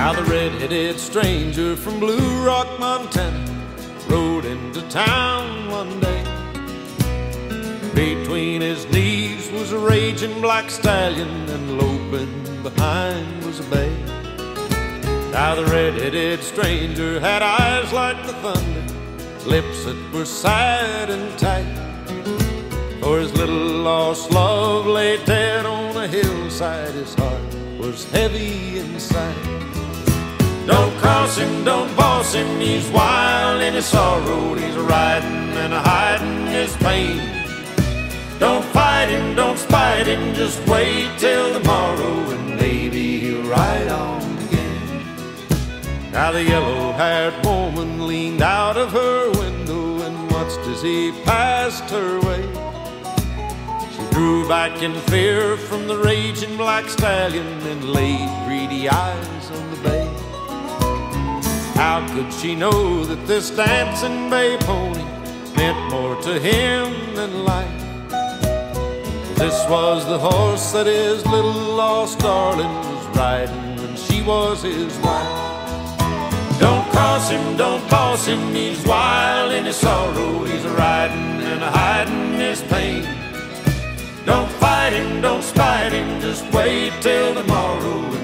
How the red-headed stranger from Blue Rock, Montana rode into town one day. Between his knees was a raging black stallion, and loping behind was a bay. Now the red-headed stranger had eyes like the thunder, lips that were sad and tight. For his little lost love lay dead on a hillside, his heart was heavy inside. Don't cross him, don't boss him, he's wild in his sorrow, he's riding and hiding his pain. Don't fight him, don't spite him, just wait till tomorrow and maybe he'll ride on again. Now the yellow-haired woman leaned out of her window and watched as he passed her way. She drew back in fear from the raging black stallion and laid greedy eyes on the bay. How could she know that this dancing bay pony meant more to him than life? This was the horse that his little lost darling was riding when she was his wife. Don't cross him, don't boss him, he's wild in his sorrow, he's riding and hiding his pain. Don't fight him, don't spite him, just wait till tomorrow